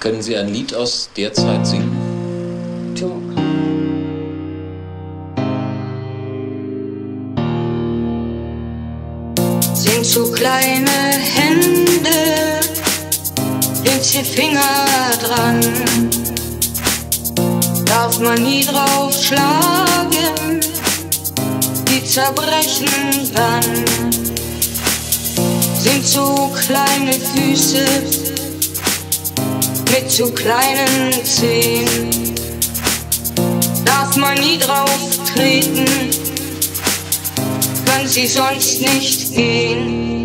Können Sie ein Lied aus der Zeit singen? Sind zu kleine Hände, winzige Finger dran. Darf man nie drauf schlagen, die zerbrechen dann. Sind zu kleine Füße mit zu kleinen Zehen. Darf man nie drauf treten, kann sie sonst nicht gehen.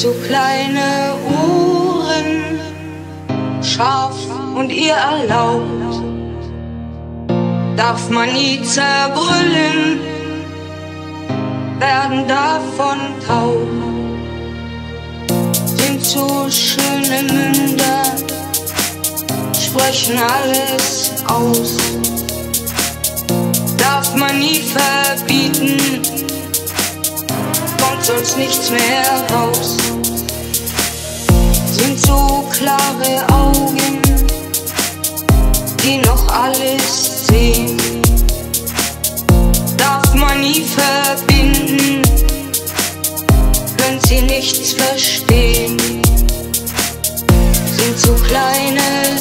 So kleine Uhren, scharf und ihr erlaubt. Darf man nie zerbrüllen, werden davon taub. Sind so schöne Münder, sprechen alles aus. Darf man nie verbieten, kommt sonst nichts mehr raus. Klare Augen, die noch alles sehen. Darf man nie verbinden, können sie nichts verstehen. Sind so kleine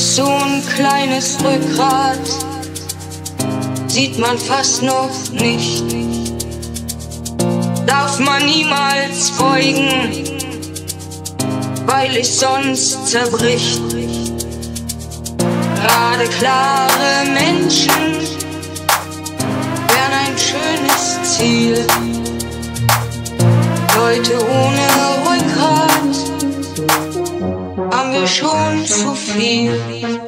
ist so ein kleines Rückgrat, sieht man fast noch nicht. Darf man niemals beugen, weil es sonst zerbricht. Gerade klare Menschen wären ein schönes Ziel. Leute ohne schon zu.